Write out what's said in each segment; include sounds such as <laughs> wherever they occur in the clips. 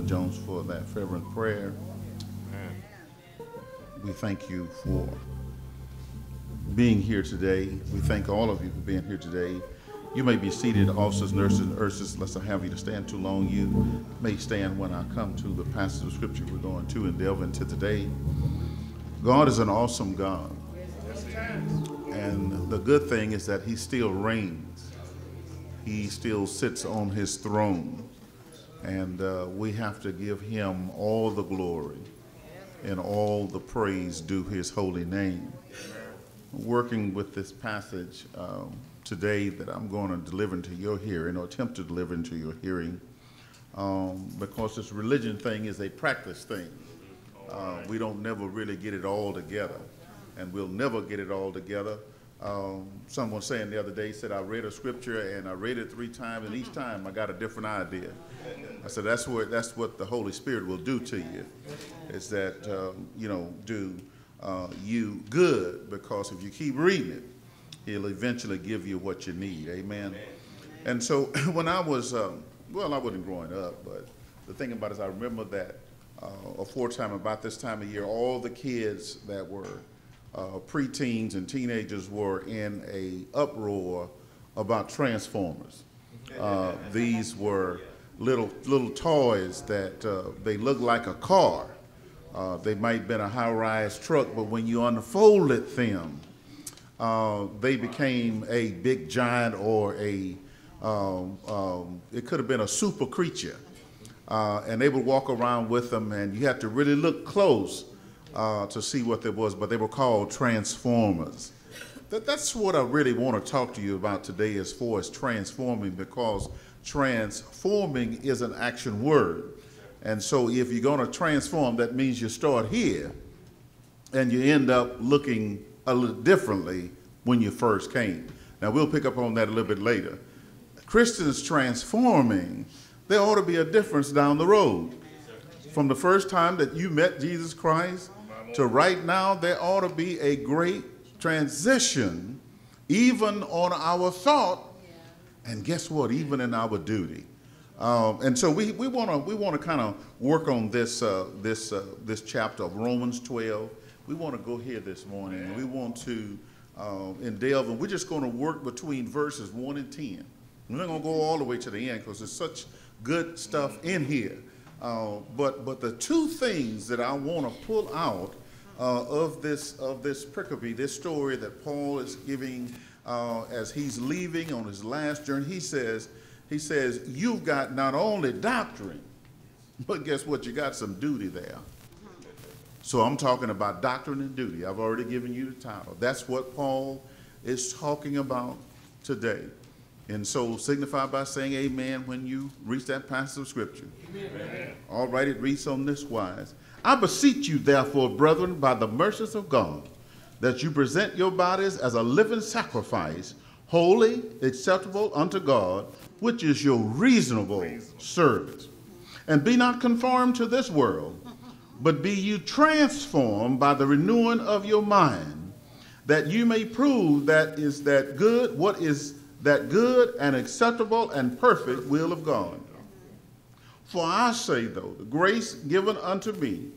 Reverend Jones, for that fervent prayer. We thank you for being here today. We thank all of you for being here today. You may be seated, officers, nurses, and nurses, lest I have you to stand too long. You may stand when I come to the passage of scripture we're going to and delve into today. God is an awesome God. And the good thing is that he still reigns. He still sits on his throne. And uh, we have to give him all the glory and all the praise due his holy name. Working with this passage um, today that I'm going to deliver into your hearing or attempt to deliver into your hearing um, because this religion thing is a practice thing. Uh, we don't never really get it all together and we'll never get it all together. Um, someone saying the other day said I read a scripture and I read it three times and each time I got a different idea. I said that's what that's what the Holy Spirit will do to you, is that um, you know do uh, you good because if you keep reading it, He'll eventually give you what you need. Amen. And so <laughs> when I was um, well, I wasn't growing up, but the thing about it is I remember that uh, a time about this time of year, all the kids that were uh, preteens and teenagers were in a uproar about Transformers. Uh, these were little little toys that uh, they looked like a car. Uh, they might have been a high-rise truck, but when you unfolded them, uh, they became a big giant or a um, um, it could have been a super creature. Uh, and they would walk around with them, and you have to really look close uh, to see what there was, but they were called transformers. That, that's what I really want to talk to you about today as far as transforming, because transforming is an action word. And so if you're going to transform, that means you start here and you end up looking a little differently when you first came. Now, we'll pick up on that a little bit later. Christians transforming, there ought to be a difference down the road. From the first time that you met Jesus Christ to right now, there ought to be a great transition, even on our thought, and guess what? Even in our duty. Um, and so we we want to we want to kind of work on this uh, this uh, this chapter of Romans 12. We want to go here this morning, and we want to uh, delve, and we're just going to work between verses one and ten. We're not going to go all the way to the end because there's such good stuff in here. Uh, but but the two things that I want to pull out uh, of this of this pericope, this story that Paul is giving uh, as he's leaving on his last journey, he says he says you've got not only doctrine, but guess what? You got some duty there. So I'm talking about doctrine and duty. I've already given you the title. That's what Paul is talking about today. And so signify by saying amen when you reach that passage of scripture. Amen. All right, it reads on this wise. I beseech you, therefore, brethren, by the mercies of God, that you present your bodies as a living sacrifice, holy, acceptable unto God, which is your reasonable service. And be not conformed to this world, but be you transformed by the renewing of your mind, that you may prove that is that good, what is that good and acceptable and perfect will of God. For I say, though, the grace given unto me,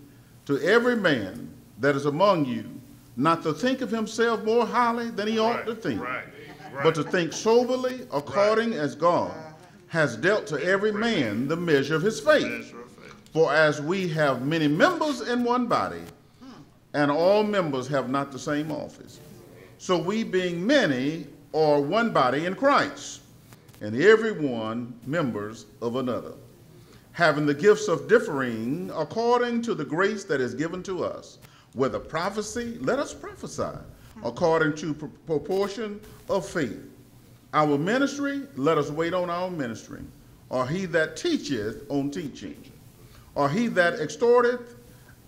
to every man that is among you, not to think of himself more highly than he ought to think, right, right. but to think soberly according as God has dealt to every man the measure of his faith. For as we have many members in one body, and all members have not the same office, so we being many are one body in Christ, and every one members of another, having the gifts of differing according to the grace that is given to us. Whether prophecy, let us prophesy according to proportion of faith. Our ministry, let us wait on our ministry. Or he that teacheth on teaching. Or he that exhorteth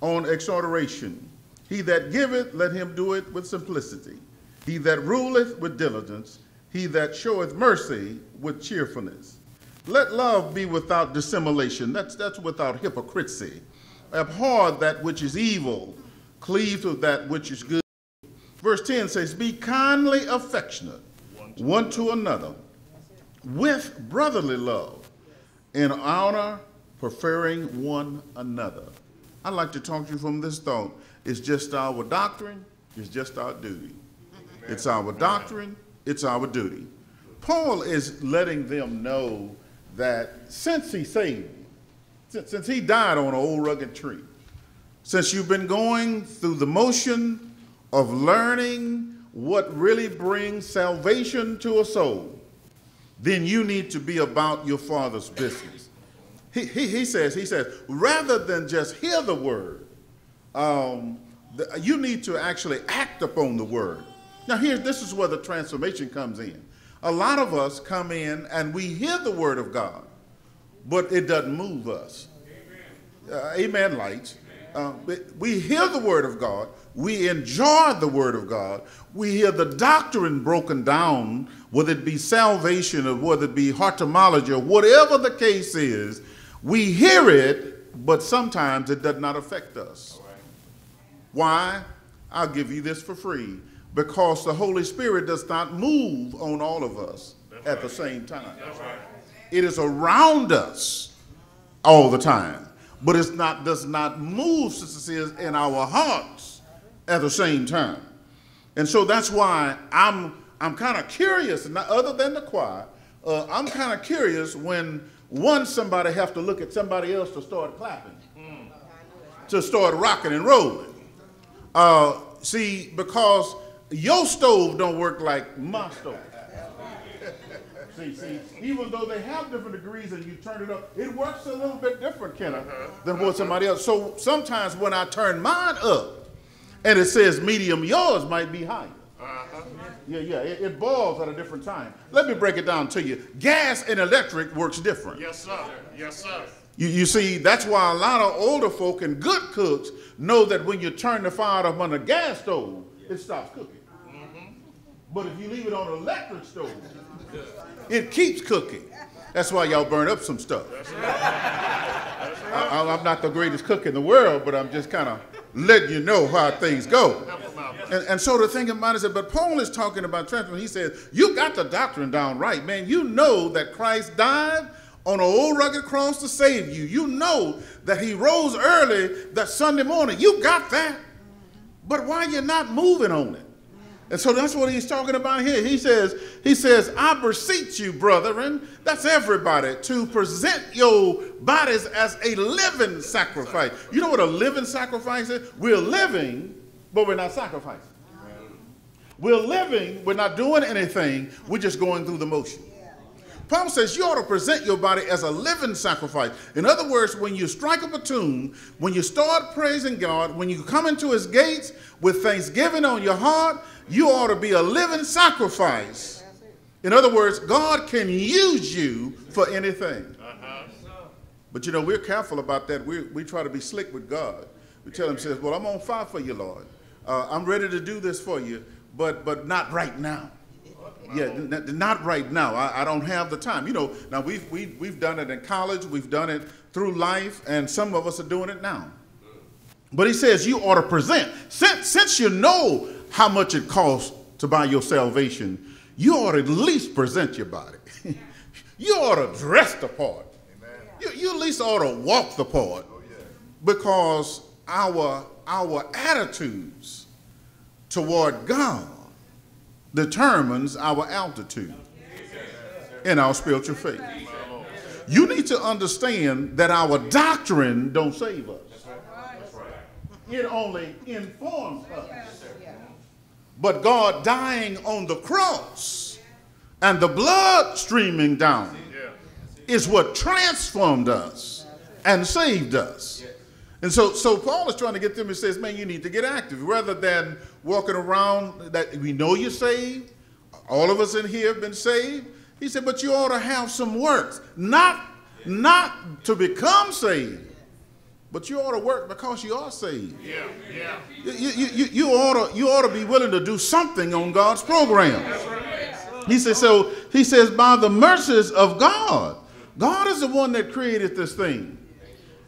on exhortation. He that giveth, let him do it with simplicity. He that ruleth with diligence, he that showeth mercy with cheerfulness. Let love be without dissimulation. That's, that's without hypocrisy. Abhor that which is evil, cleave to that which is good. Verse 10 says, Be kindly affectionate one to another with brotherly love, in honor, preferring one another. I'd like to talk to you from this thought. It's just our doctrine, it's just our duty. It's our doctrine, it's our duty. Paul is letting them know that since he saved since, since he died on an old rugged tree, since you've been going through the motion of learning what really brings salvation to a soul, then you need to be about your father's business. He, he, he says, he says, rather than just hear the word, um, the, you need to actually act upon the word. Now, here, this is where the transformation comes in. A lot of us come in and we hear the word of God, but it doesn't move us. Uh, amen, lights. Uh, we hear the word of God, we enjoy the word of God, we hear the doctrine broken down, whether it be salvation or whether it be hamartiology or whatever the case is, we hear it, but sometimes it does not affect us. Why? I'll give you this for free. Because the Holy Spirit does not move on all of us That's at right. the same time. Right. It is around us all the time but it's not does not move, Sister says, in our hearts at the same time. And so that's why I'm I'm kind of curious, not other than the choir, uh, I'm kind of curious when one somebody have to look at somebody else to start clapping, mm. to start rocking and rolling. Uh, see, because your stove don't work like my stove. See, see, even though they have different degrees and you turn it up, it works a little bit different, Kenneth, than what somebody else. So sometimes when I turn mine up and it says medium, yours might be higher. Uh-huh. Yeah, yeah, it, it boils at a different time. Let me break it down to you. Gas and electric works different. Yes, sir. Yes, sir. You, you see, that's why a lot of older folk and good cooks know that when you turn the fire up on a gas stove, it stops cooking. But if you leave it on an electric stove, it keeps cooking. That's why y'all burn up some stuff. I, am not the greatest cook in the world, but I'm just kind of letting you know how things go. And, and, so the thing about it is, but Paul is talking about transformation. He says, You got the doctrine down right, man. You know that Christ died on an old rugged cross to save you. You know that he rose early that Sunday morning. You got that. But why you not moving on it? And so that's what he's talking about here. He says, he says, I beseech you, brethren, that's everybody, to present your bodies as a living sacrifice. You know what a living sacrifice is? We're living, but we're not sacrificing. We're living, we're not doing anything, we're just going through the motion. Paul says you ought to present your body as a living sacrifice. In other words, when you strike up a tune, when you start praising God, when you come into his gates with thanksgiving on your heart, you ought to be a living sacrifice. In other words, God can use you for anything. But you know, we're careful about that. We, we try to be slick with God. We tell him, says, well, I'm on fire for you, Lord. Uh, I'm ready to do this for you, but, but not right now. Yeah, not right now. I, I, don't have the time. You know, now we've, we, have we have done it in college, we've done it through life, and some of us are doing it now. But he says you ought to present. Since, since you know how much it costs to buy your salvation, you ought to at least present your body. <laughs> you ought to dress the part. You, you at least ought to walk the part. Oh, because our, our attitudes toward God determines our altitude in our spiritual faith. You need to understand that our doctrine don't save us. It only informs us. But God dying on the cross and the blood streaming down is what transformed us and saved us. And so, so Paul is trying to get them and says, man, you need to get active rather than walking around that we know you're saved. All of us in here have been saved. He said, but you ought to have some works, not, not to become saved, but you ought to work because you are saved. Yeah, yeah. You, you, you, you, ought to, you ought to be willing to do something on God's program. He says, so he says, by the mercies of God, God is the one that created this thing.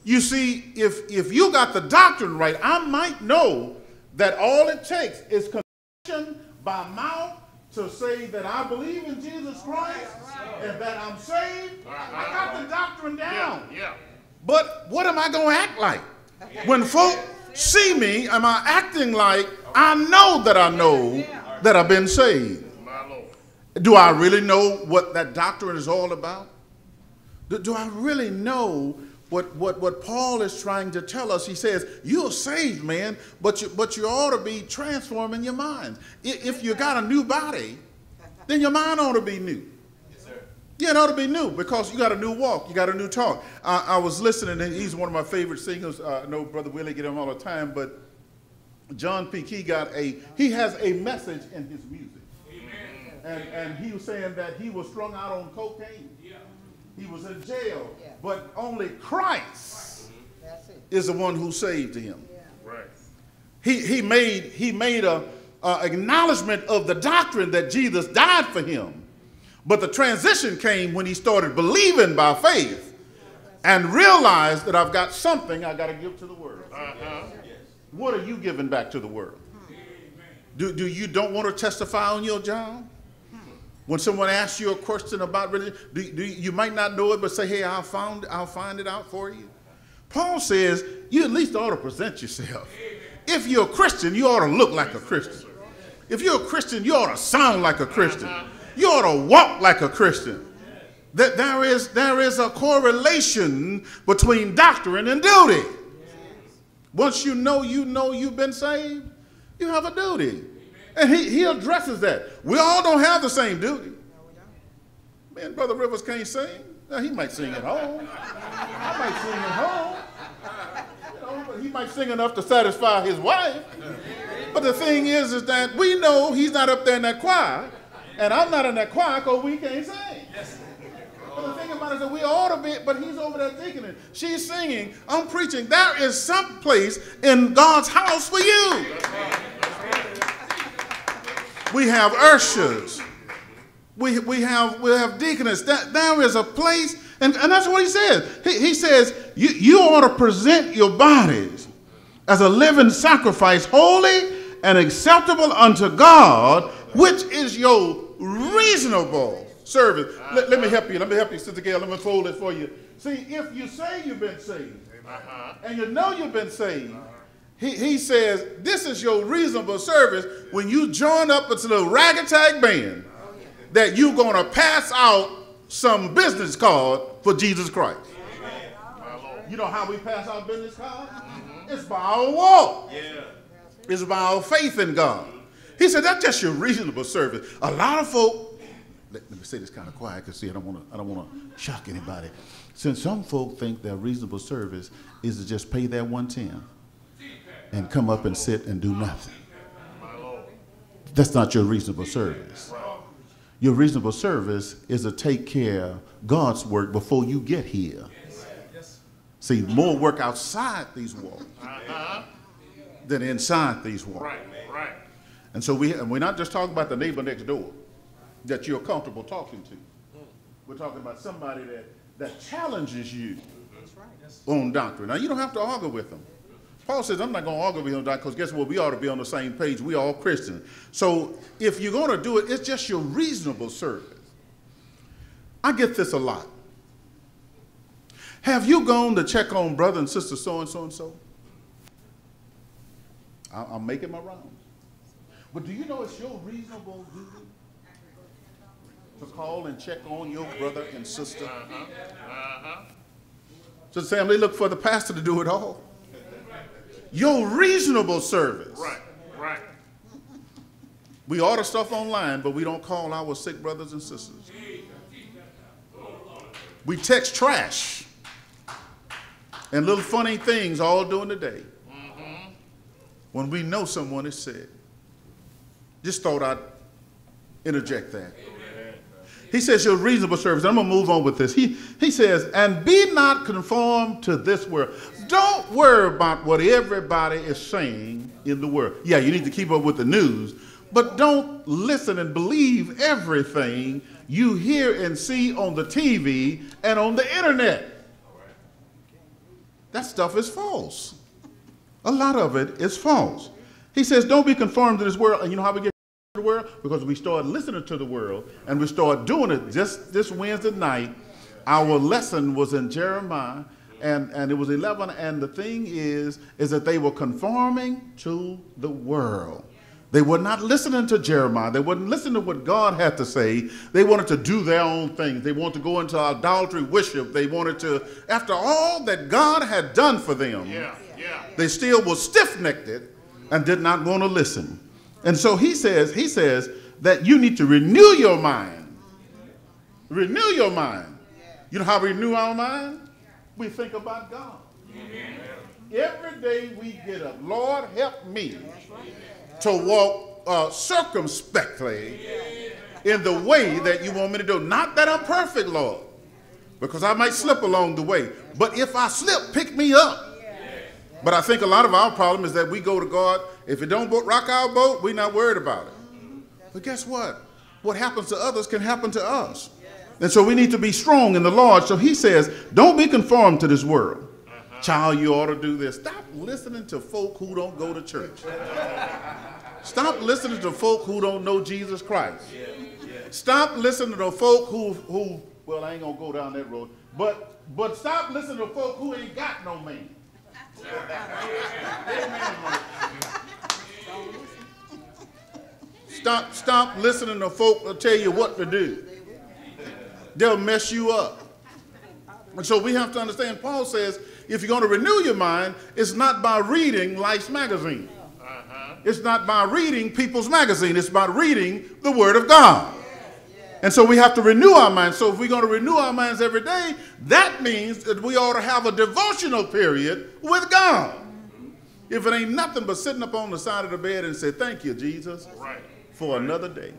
You see, if, if you got the doctrine right, I might know that all it takes is confession by mouth to say that I believe in Jesus Christ and that I'm saved. I got the doctrine down. Yeah, yeah. But what am I going to act like? When folk see me, am I acting like I know that I know that I've been saved? Do I really know what that doctrine is all about? Do, do I really know what, what, what Paul is trying to tell us? He says, You're saved, man, but you, but you ought to be transforming your mind. If you got a new body, then your mind ought to be new. Yeah, it ought to be new because you got a new walk, you got a new talk. I, I was listening, and he's one of my favorite singers. Uh, I know Brother Willie get him all the time, but John P. Kee got a he has a message in his music. Amen. And, and he was saying that he was strung out on cocaine. He was in jail, Yeah. but only Christ That's it. is the one who saved him. Right. He, he made, he made a, a acknowledgement of the doctrine that Jesus died for him. But the transition came when he started believing by faith and realized that I've got something I got to give to the world. Uh-huh. What are you giving back to the world? Do, do you don't want to testify on your job? When someone asks you a question about religion, do, do you, might not know it, but say, "Hey, I'll find I'll find it out for you." Paul says you at least ought to present yourself. If you're a Christian, you ought to look like a Christian. If you're a Christian, you ought to sound like a Christian. You ought to walk like a Christian. That there is there is a correlation between doctrine and duty. Once you know you know you've been saved, you have a duty. And he, he addresses that. We all don't have the same duty. Man, Brother Rivers can't sing. Now, he might sing at home. I might sing at home. You know, but he might sing enough to satisfy his wife. But the thing is, is that we know he's not up there in that choir, and I'm not in that choir because we can't sing. But the thing about it is that we ought to be, but he's over there deaconing. She's singing, I'm preaching. There is some place in God's house for you. We have ushers. We, we have we have deaconess. That there is a place, and, and that's what he says. He, he says you, you ought to present your bodies as a living sacrifice, holy and acceptable unto God, which is your reasonable service. Let, let me help you. Let me help you, Sister Gail. Let me fold it for you. See, if you say you've been saved, Uh-huh. and you know you've been saved, he, he says this is your reasonable service when you join up with a little ragtag band that you're going to pass out some business card for Jesus Christ. Lord. You know how we pass out business cards? Mm-hmm. It's by our walk. yeah. It's by our faith in God. He said that's just your reasonable service. A lot of folk, let, let me say this kind of quiet because see, I don't want to, I don't want to shock anybody. Since some folk think their reasonable service is to just pay that one ten and come up and sit and do nothing. That's not your reasonable service. Your reasonable service is to take care of God's work before you get here. See, more work outside these walls than inside these walls. Right. Right. And so we, and we're not just talking about the neighbor next door that you're comfortable talking to. We're talking about somebody that, that challenges you on doctrine. Now, you don't have to argue with them. Paul says, I'm not going to argue with him Doc, because guess what? We ought to be on the same page. We all Christians. So if you're going to do it, it's just your reasonable service. I get this a lot. Have you gone to check on brother and sister so and so and so? I- I'm making my rounds. But do you know it's your reasonable duty to call and check on your brother and sister? Uh-huh. So Sam, they look for the pastor to do it all. Your reasonable service. Right. Right. We order stuff online, but we don't call our sick brothers and sisters. We text trash and little funny things all during the day mm-hmm. when we know someone is sick. Just thought I'd interject that. He says, Your reasonable service. I'm going to move on with this. He, he says, And be not conformed to this world. Don't worry about what everybody is saying in the world. Yeah, you need to keep up with the news, but don't listen and believe everything you hear and see on the TV and on the internet. That stuff is false. A lot of it is false. He says, Don't be conformed to this world. And you know how we get to the world? Because we start listening to the world and we start doing it. Just this Wednesday night, our lesson was in Jeremiah, and, and it was 11. And the thing is, is that they were conforming to the world. They were not listening to Jeremiah. They wouldn't listen to what God had to say. They wanted to do their own things. They wanted to go into idolatry worship. They wanted to, after all that God had done for them, Yeah, yeah. they still were stiff-necked and did not want to listen. And so he says, he says that you need to renew your mind. Renew your mind. You know how we renew our mind? We think about God. Every day we get up, Lord, help me to walk uh, circumspectly in the way that you want me to do. Not that I'm perfect, Lord, because I might slip along the way. But if I slip, pick me up. But I think a lot of our problem is that we go to God. If it don't rock our boat, we're not worried about it. But guess what? What happens to others can happen to us. And so we need to be strong in the Lord. So he says, don't be conformed to this world. Uh-huh. Child, you ought to do this. Stop listening to folk who don't go to church. Stop listening to folk who don't know Jesus Christ. Stop listening to folk who, who well, I ain't gonna go down that road, but but stop listening to folk who ain't got no man. Stop, stop listening to folk that tell you what to do. They'll mess you up. And so we have to understand, Paul says, if you're going to renew your mind, it's not by reading Life's magazine. Uh-huh. It's not by reading People's Magazine. It's by reading the Word of God. And so we have to renew our minds. So if we're going to renew our minds every day, that means that we ought to have a devotional period with God. If it ain't nothing but sitting up on the side of the bed and say, Thank you, Jesus, Right. for another day.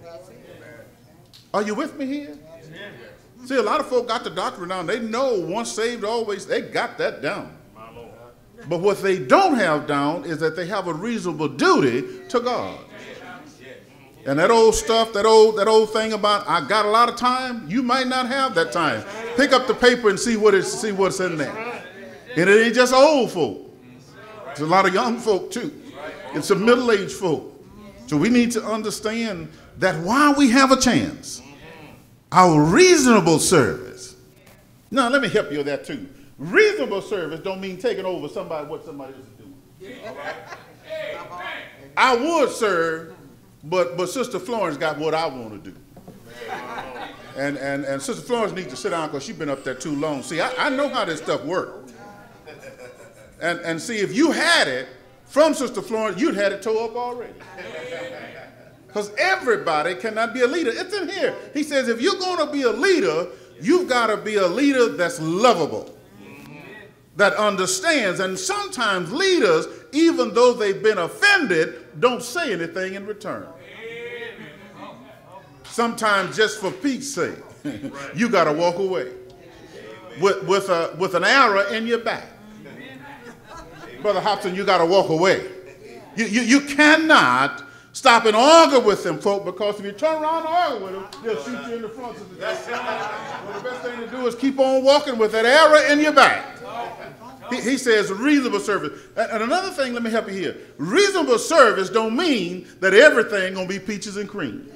Are you with me here? See, a lot of folk got the doctrine down. They know once saved, always, they got that down. But what they don't have down is that they have a reasonable duty to God. And that old stuff, that old that old thing about I got a lot of time, you might not have that time. Pick up the paper and see what it's see what's in there. And it ain't just old folk. It's a lot of young folk too. It's a middle-aged folk. So we need to understand that while we have a chance, our reasonable service. Now let me help you with that too. Reasonable service don't mean taking over somebody what somebody else is doing. I would serve, but but Sister Florence got what I want to do. And, and, and Sister Florence needs to sit down because she's been up there too long. See, I, I know how this stuff works. And, and see, if you had it from Sister Florence, you'd had it tore up already. Because everybody cannot be a leader. It's in here. He says, if you're going to be a leader, you've got to be a leader that's lovable, that understands. And sometimes leaders, even though they've been offended, don't say anything in return. Sometimes just for peace sake, <laughs> you got to walk away with, with, a, with an arrow in your back. Brother Hobson, you got to walk away. You, you, you cannot stop and argue with them folk because if you turn around and argue with them, they'll shoot you in the front. of the, well, the best thing to do is keep on walking with that arrow in your back. He, he says reasonable service. And, and another thing, let me help you here. Reasonable service don't mean that everything gonna be peaches and cream.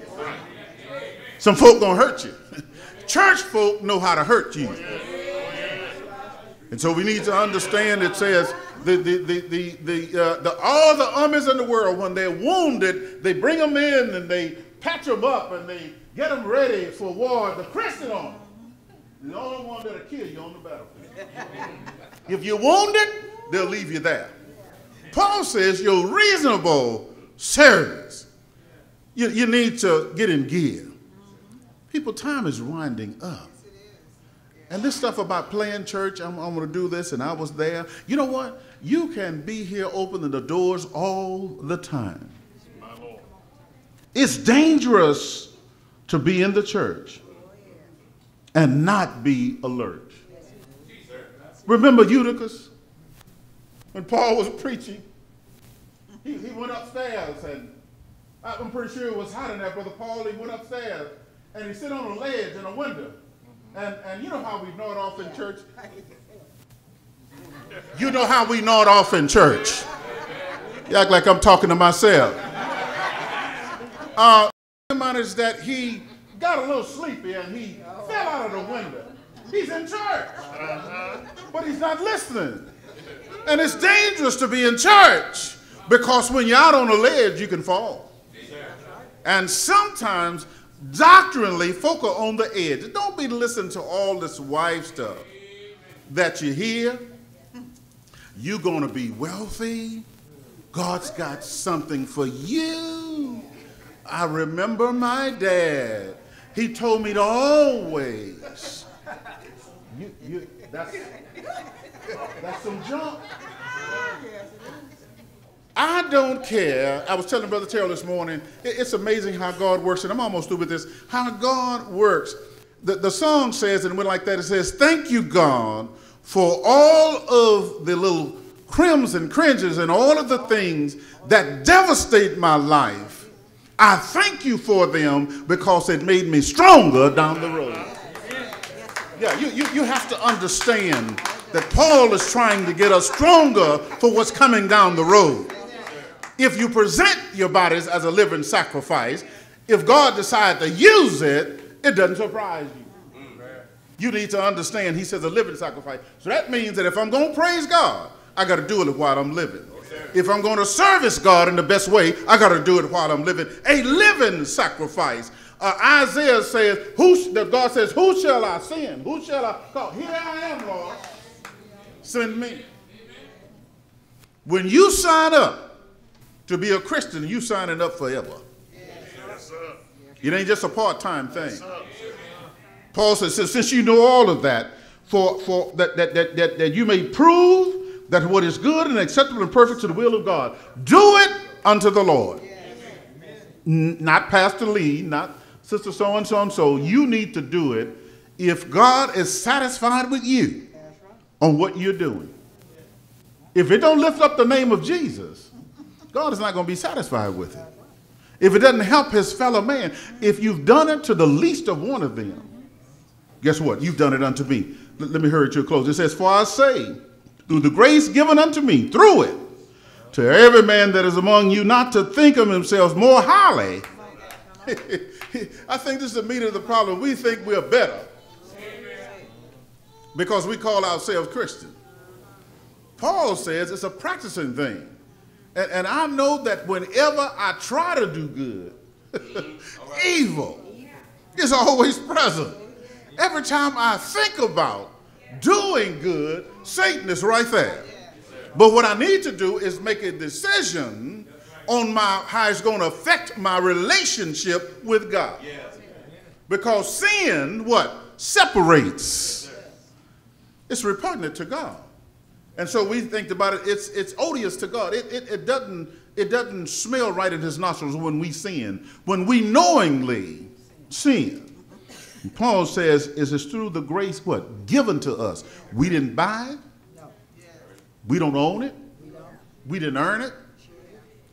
Some folk gonna hurt you. <laughs> Church folk know how to hurt you. And so we need to understand it says the, the, the, the, the, uh, the, all the armies in the world, when they're wounded, they bring them in and they patch them up and they get them ready for war. The Christian army, the only one that'll kill you on the battlefield. if you're wounded, they'll leave you there. Paul says your reasonable service, you, you need to get in gear. People, time is winding up. And this stuff about playing church, I'm, I'm going to do this, and I was there. You know what? You can be here opening the doors all the time. My Lord. It's dangerous to be in the church and not be alert. Remember Eutychus? When Paul was preaching, he, he went upstairs, and I'm pretty sure it was hot in there, Brother Paul. He went upstairs, and he sit on a ledge in a window. And, and you know how we know it off in church? <laughs> You know how we nod off in church. You act like I'm talking to myself. Uh, is that he got a little sleepy and he fell out of the window. He's in church, but he's not listening. And it's dangerous to be in church because when you're out on a ledge, you can fall. And sometimes, doctrinally, folk are on the edge. Don't be listening to all this wife stuff that you hear. You're going to be wealthy. God's got something for you. I remember my dad. He told me to always. You, you, that's, that's some junk. I don't care. I was telling Brother Terrell this morning, it's amazing how God works, and I'm almost through with this, how God works. The, the song says, and it went like that, it says, Thank you, God, for all of the little crims and cringes and all of the things that devastate my life. I thank you for them because it made me stronger down the road. Yeah, you, you, you have to understand that Paul is trying to get us stronger for what's coming down the road. If you present your bodies as a living sacrifice, if God decides to use it, it doesn't surprise you. You need to understand, he says a living sacrifice. So that means that if I'm going to praise God, I got to do it while I'm living. If I'm going to service God in the best way, I got to do it while I'm living. A living sacrifice. Uh, Isaiah says, who, God says, who shall I send? Who shall I call? Here I am, Lord. Send me. When you sign up to be a Christian, you signing up forever. It ain't just a part-time thing. Paul says, since you know all of that, for, for that, that, that, that, that you may prove that what is good and acceptable and perfect to the will of God, do it unto the Lord. not Pastor Lee, not Sister so and so and so. You need to do it if God is satisfied with you on what you're doing. If it don't lift up the name of Jesus, God is not going to be satisfied with it. If it doesn't help his fellow man, if you've done it to the least of one of them, guess what? You've done it unto me. L let me hurry to a close. It says, For I say, through the grace given unto me, through it, to every man that is among you, not to think of himself more highly. <laughs> I think this is the meat of the problem. We think we're better because we call ourselves Christian. Paul says it's a practicing thing. And, and I know that whenever I try to do good, <laughs> evil is always present. Every time I think about doing good, Satan is right there. But what I need to do is make a decision on my how it's going to affect my relationship with God. Because sin, what? Separates. It's repugnant to God. And so we think about it, it's, it's odious to God. It, it, it, doesn't, it doesn't smell right in his nostrils when we sin, when we knowingly sin. Paul says, is this through the grace what? Given to us. We didn't buy it. No. We don't own it. We, we didn't earn it.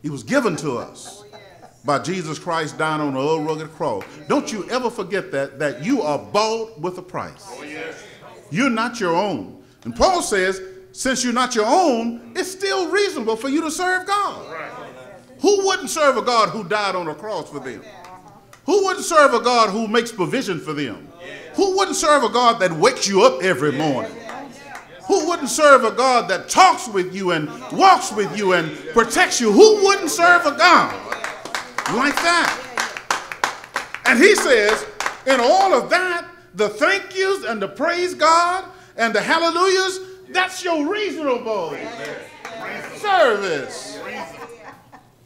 It was given to us by Jesus Christ dying on the old rugged cross. Don't you ever forget that, that you are bought with a price. Oh, yes. You're not your own. And Paul says, since you're not your own, it's still reasonable for you to serve God. Right. Who wouldn't serve a God who died on a cross for them? Who wouldn't serve a God who makes provision for them? Who wouldn't serve a God that wakes you up every morning? Who wouldn't serve a God that talks with you and walks with you and protects you? Who wouldn't serve a God like that? And he says, in all of that, the thank yous and the praise God and the hallelujahs, that's your reasonable service.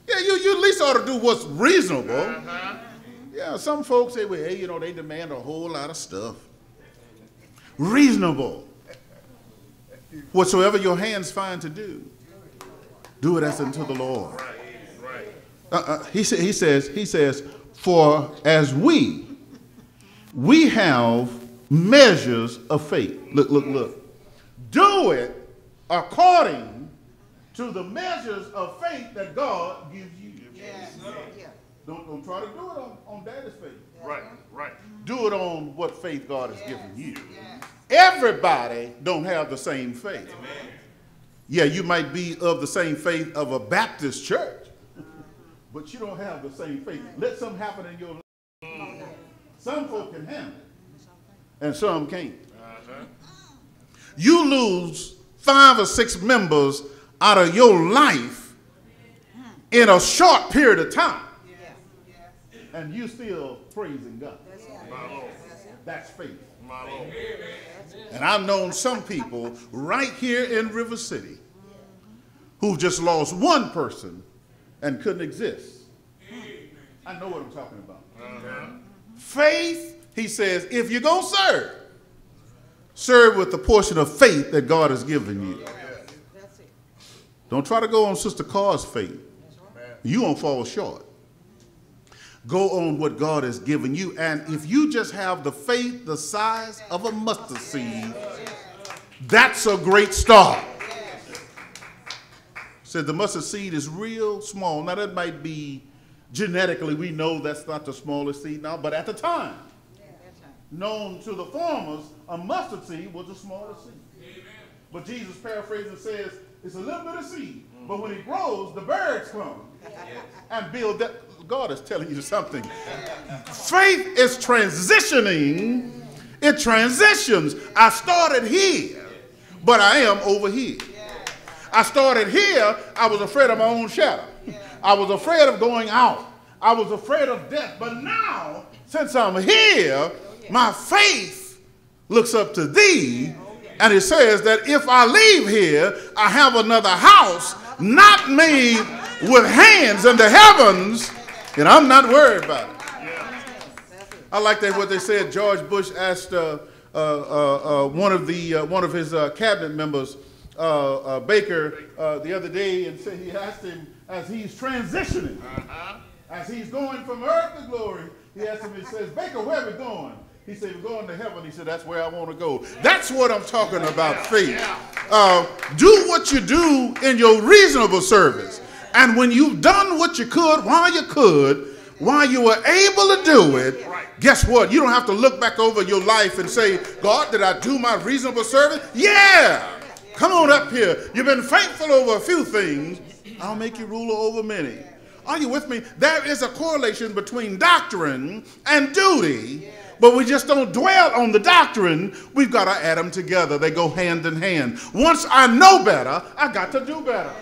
Yeah, you, you at least ought to do what's reasonable. Uh-huh. Yeah, some folks say, well, hey, you know, they demand a whole lot of stuff. Reasonable. Whatsoever your hands find to do, do it as unto the Lord. Uh, uh, he, sa- he says, he says, for as we, we have measures of faith. Look, look, look do it according to the measures of faith that God gives you. Yes. Yeah. Don't, don't try to do it on, on daddy's faith. Right, right. Mm-hmm. Do it on what faith God has yes. given you. Yes. Everybody don't have the same faith. Amen. Yeah, you might be of the same faith of a Baptist church, mm-hmm. but you don't have the same faith. Let something happen in your life. Some folk can handle it, and some can't. Uh-huh. You lose five or six members out of your life mm. in a short period of time. And you still praising God. My Lord. That's faith. My Lord. And I've known some people right here in River City who've just lost one person and couldn't exist. I know what I'm talking about. Uh-huh. Faith, he says, if you're going to serve, serve with the portion of faith that God has given you. Don't try to go on Sister Carr's faith. You won't fall short. Go on what God has given you. And if you just have the faith the size of a mustard seed, that's a great start. Said the mustard seed is real small. Now that might be genetically, we know that's not the smallest seed now, but at the time, known to the farmers, a mustard seed was the smallest seed. But Jesus paraphrasing says it's a little bit of seed, but when it grows, the birds come and build that. God is telling you something. Faith is transitioning. It transitions. I started here, but I am over here. I started here, I was afraid of my own shadow. I was afraid of going out. I was afraid of death. But now, since I'm here, my faith looks up to thee. And it says that if I leave here, I have another house not made with hands in the heavens, and I'm not worried about it. I like that what they said. George Bush asked uh, uh, uh, uh, one of the uh, one of his uh, cabinet members, uh, uh, Baker, uh, the other day, and said he asked him as he's transitioning, as he's going from earth to glory. He asked him. He says, Baker, where are we going? He said, We're going to heaven. He said, That's where I want to go. That's what I'm talking about. Faith. Uh, do what you do in your reasonable service, and when you've done what you could while you could, while you were able to do it, guess what? You don't have to look back over your life and say, God, did I do my reasonable service? Yeah. Come on up here. You've been faithful over a few things. I'll make you ruler over many. Are you with me? There is a correlation between doctrine and duty, but we just don't dwell on the doctrine. We've got to add them together. They go hand in hand. Once I know better, I got to do better.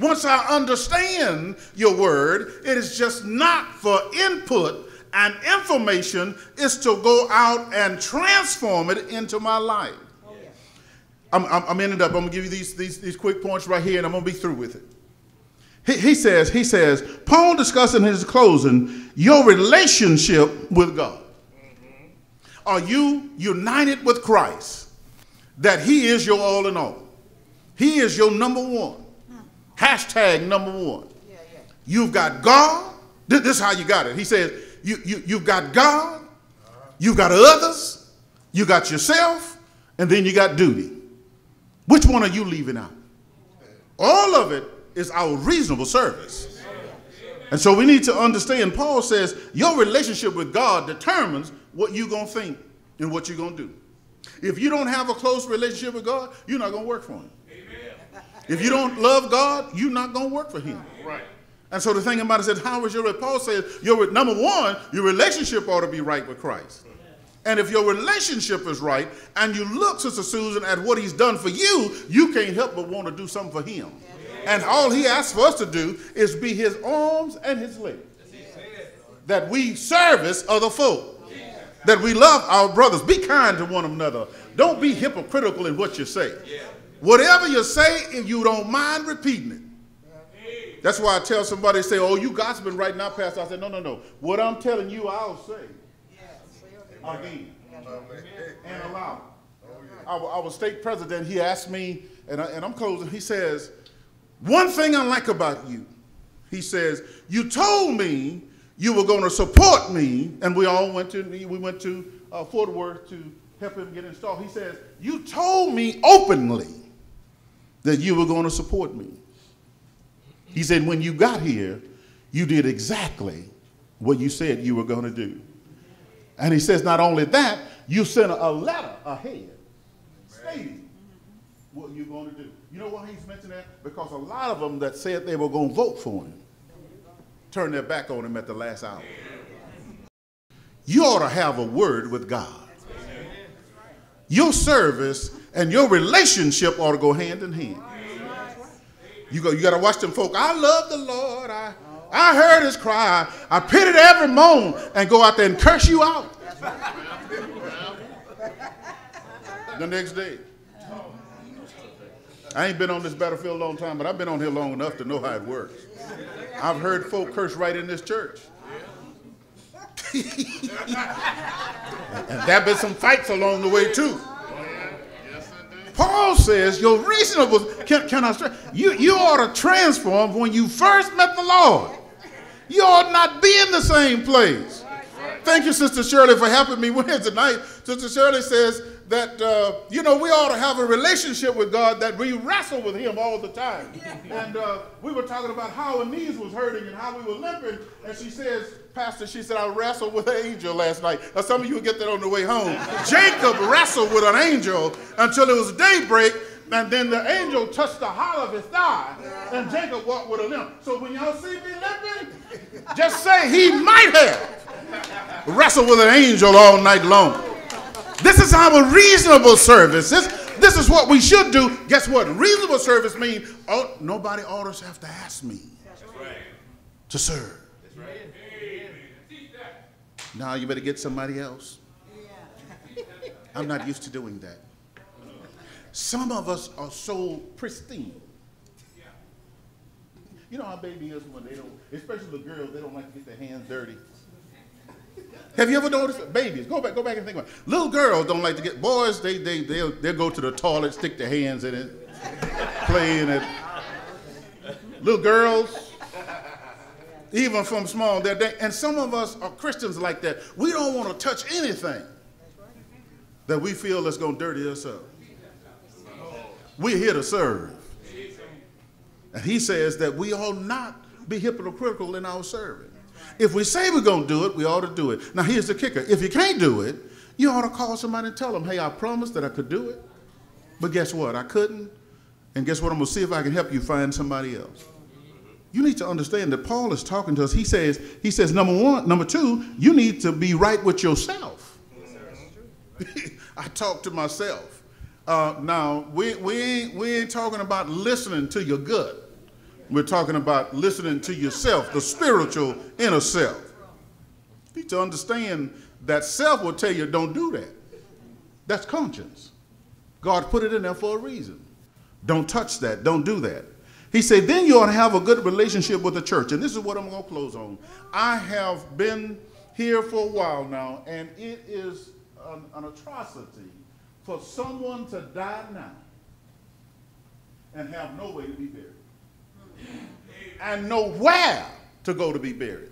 Once I understand your word, it is just not for input and information, it's to go out and transform it into my life. I'm, I'm, I'm ending up, I'm gonna give you these, these, these quick points right here and I'm gonna be through with it. He, he says, he says, Paul discussing his closing, your relationship with God. Mm-hmm. Are you united with Christ? That he is your all in all. He is your number one. Hashtag number one. You've got God. This, this is how you got it. He says, you, you, you've got God, you've got others, you got yourself, and then you got duty. Which one are you leaving out? All of it is our reasonable service. And so we need to understand, Paul says, your relationship with God determines what you're going to think and what you're going to do. If you don't have a close relationship with God, you're not going to work for Him. If you don't love God, you're not going to work for Him. Right. And so the thing about it says, how is your Paul says, your number one, your relationship ought to be right with Christ. And if your relationship is right, and you look, Sister Susan, at what he's done for you, you can't help but want to do something for him. And all he asks for us to do is be his arms and his legs. That we service other folk. That we love our brothers. Be kind to one another. Don't be hypocritical in what you say. Whatever you say, if you don't mind repeating it. That's why I tell somebody, say, oh, you gossiping right now, Pastor. I said, no, no, no. What I'm telling you, I'll say again and aloud. Our, our state president, he asked me, and, I, and I'm closing, he says, one thing I like about you, he says, you told me you were going to support me, and we all went to, we went to uh, Fort Worth to help him get installed. He says, you told me openly that you were going to support me. He said, when you got here, you did exactly what you said you were going to do. And he says, not only that, you sent a letter ahead stating what you're going to do. You know why he's mentioning that? Because a lot of them that said they were going to vote for him turned their back on him at the last hour. You ought to have a word with God. your service and your relationship ought to go hand in hand. You go, you got to watch them folk. I love the Lord. I, I heard his cry. I pitied every moan and go out there and curse you out. the next day. I ain't been on this battlefield a long time, but I've been on here long enough to know how it works. I've heard folk curse right in this church. <laughs> and there have been some fights along the way too. Paul says your reasonable can, can I you you ought to transform when you first met the Lord. You ought not be in the same place. Thank you, Sister Shirley, for helping me <laughs> Wednesday tonight. Sister Shirley says that, uh, you know, we ought to have a relationship with God that we wrestle with Him all the time. And uh, we were talking about how her knees was hurting and how we were limping. And she says, Pastor, she said, I wrestled with an angel last night. Now, some of you will get that on the way home. Jacob wrestled with an angel until it was daybreak. And then the angel touched the hollow of his thigh, and Jacob walked with a limp. So when y'all see me limping, just say he might have wrestled with an angel all night long. This is our reasonable service. This, this is what we should do. Guess what? Reasonable service means oh, nobody orders have to ask me to serve. Now you better get somebody else. I'm not used to doing that. Some of us are so pristine. You know how baby is when they don't, especially the girls, they don't like to get their hands dirty. Have you ever noticed babies? Go back, go back and think about it. Little girls don't like to get boys. They they they'll, they'll go to the toilet, stick their hands in it, play in it. Little girls, even from small, they're, they, and some of us are Christians like that. We don't want to touch anything that we feel is going to dirty us up. We're here to serve. And he says that we ought not be hypocritical in our serving. If we say we're going to do it, we ought to do it. Now, here's the kicker if you can't do it, you ought to call somebody and tell them, hey, I promised that I could do it. But guess what? I couldn't. And guess what? I'm going to see if I can help you find somebody else. You need to understand that Paul is talking to us. He says, he says, number one, number two, you need to be right with yourself. <laughs> I talk to myself. Uh, now, we, we, ain't, we ain't talking about listening to your gut. We're talking about listening to yourself, the spiritual inner self. You need to understand that self will tell you don't do that. That's conscience. God put it in there for a reason. Don't touch that. Don't do that. He said, then you ought to have a good relationship with the church. And this is what I'm going to close on. I have been here for a while now, and it is an, an atrocity for someone to die now and have no way to be buried and know where to go to be buried.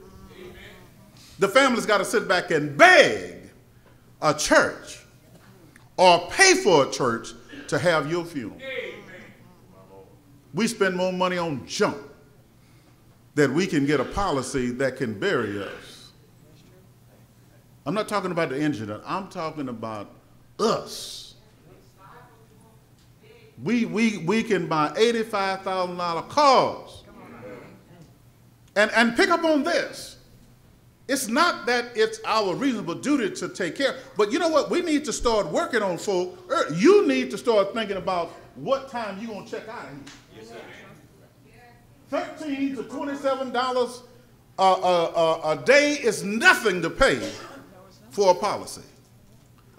The family's got to sit back and beg a church or pay for a church to have your funeral. We spend more money on junk that we can get a policy that can bury us. I'm not talking about the incident. I'm talking about us we, we, we can buy $85,000 cars. And, and pick up on this. It's not that it's our reasonable duty to take care, but you know what? We need to start working on folk. Er, you need to start thinking about what time you're going to check out of here. Yes, 13 to $27 a, a, a, a day is nothing to pay for a policy.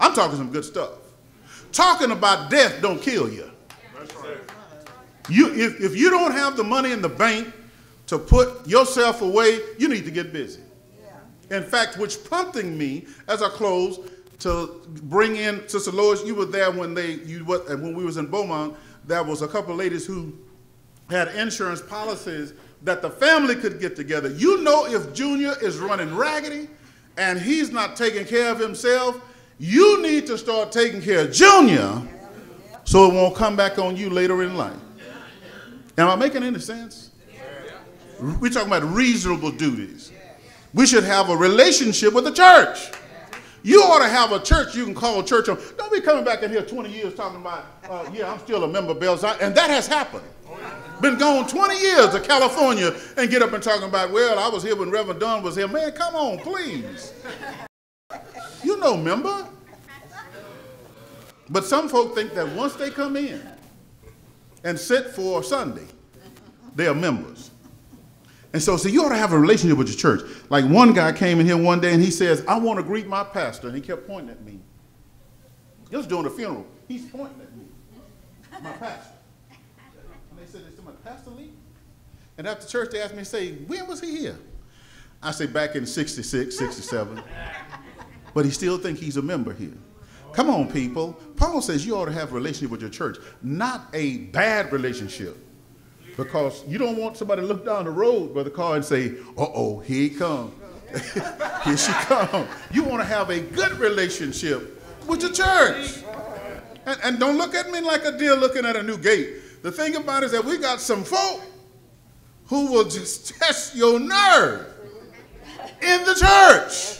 I'm talking some good stuff. Talking about death don't kill you. You, if, if you don't have the money in the bank to put yourself away, you need to get busy. Yeah. In fact, which prompting me as I close to bring in Sister Lois. You were there when they you what when we was in Beaumont. There was a couple of ladies who had insurance policies that the family could get together. You know, if Junior is running raggedy and he's not taking care of himself, you need to start taking care of Junior so it won't come back on you later in life. Am I making any sense? We're talking about reasonable duties. We should have a relationship with the church. You ought to have a church you can call a church on. Don't be coming back in here 20 years talking about, uh, yeah, I'm still a member of Bells. And that has happened. Been gone 20 years to California and get up and talking about, well, I was here when Reverend Dunn was here. Man, come on, please. You know, member. But some folk think that once they come in and sit for Sunday, they are members. And so, so you ought to have a relationship with your church. Like one guy came in here one day and he says, I want to greet my pastor. And he kept pointing at me. He was doing a funeral. He's pointing at me. My pastor. And they said, Is my Pastor Lee? And after church, they asked me, say, when was he here? I say back in 66, 67. <laughs> but he still think he's a member here. Come on, people. Paul says you ought to have a relationship with your church, not a bad relationship. Because you don't want somebody to look down the road, Brother Carr, and say, uh-oh, here he come. <laughs> here she come. You want to have a good relationship with your church. And, and don't look at me like a deer looking at a new gate. The thing about it is that we got some folk who will just test your nerve in the church.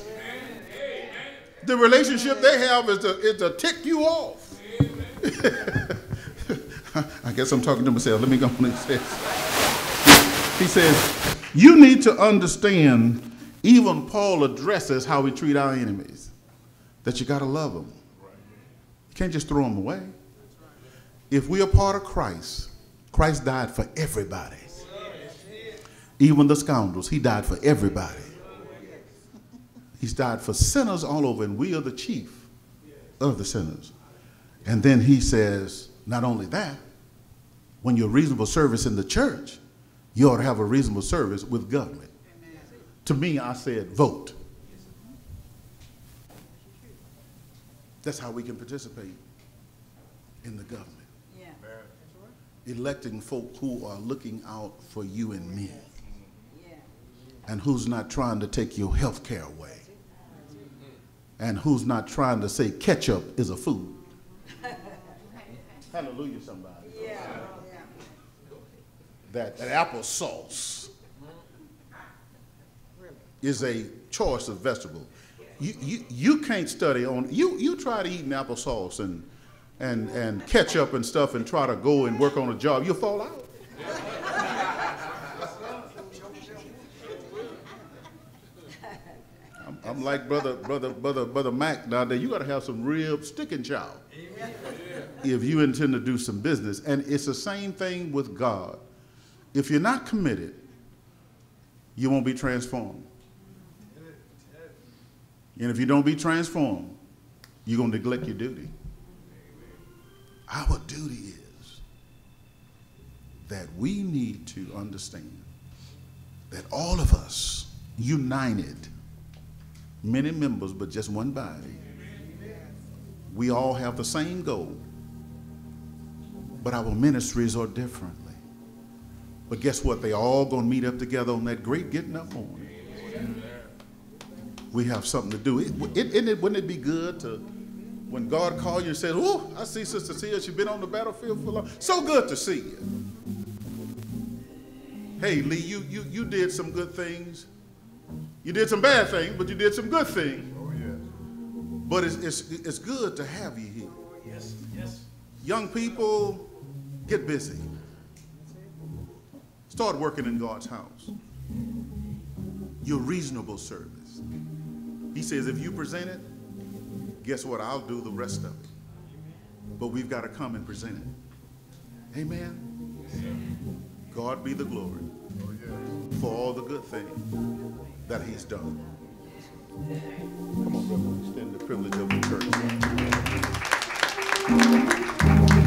The relationship they have is to, is to tick you off. <laughs> I guess I'm talking to myself. Let me go on and say. He says, You need to understand, even Paul addresses how we treat our enemies, that you got to love them. You can't just throw them away. If we are part of Christ, Christ died for everybody. Even the scoundrels, he died for everybody. He's died for sinners all over, and we are the chief of the sinners. And then he says, not only that, when you're reasonable service in the church, you ought to have a reasonable service with government. To me, I said, vote. That's how we can participate in the government. Yeah. Electing folk who are looking out for you and me. And who's not trying to take your health care away. And who's not trying to say ketchup is a food. <laughs> Hallelujah, somebody. Yeah. That, that applesauce is a choice of vegetable. You, you, you can't study on, you, you try to eat an applesauce and, and, and catch up and stuff and try to go and work on a job, you'll fall out. I'm, I'm like brother, brother, brother, brother Mac down there. You got to have some real sticking chow if you intend to do some business. And it's the same thing with God. If you're not committed, you won't be transformed. And if you don't be transformed, you're going to neglect your duty. Our duty is that we need to understand that all of us, united, many members, but just one body, we all have the same goal, but our ministries are differently. But guess what? They all going to meet up together on that great getting up morning. We have something to do. It, it, it, wouldn't it be good to, when God called you and said, Oh, I see Sister Tia, she's been on the battlefield for long. So good to see you. Hey, Lee, you, you, you did some good things. You did some bad things, but you did some good things. Oh, but it's, it's, it's good to have you here. Yes, yes. Young people, get busy. Start working in God's house. Your reasonable service. He says, if you present it, guess what? I'll do the rest of it. But we've got to come and present it. Amen. God be the glory for all the good things that he's done. Come on, brother. Extend the privilege of the church.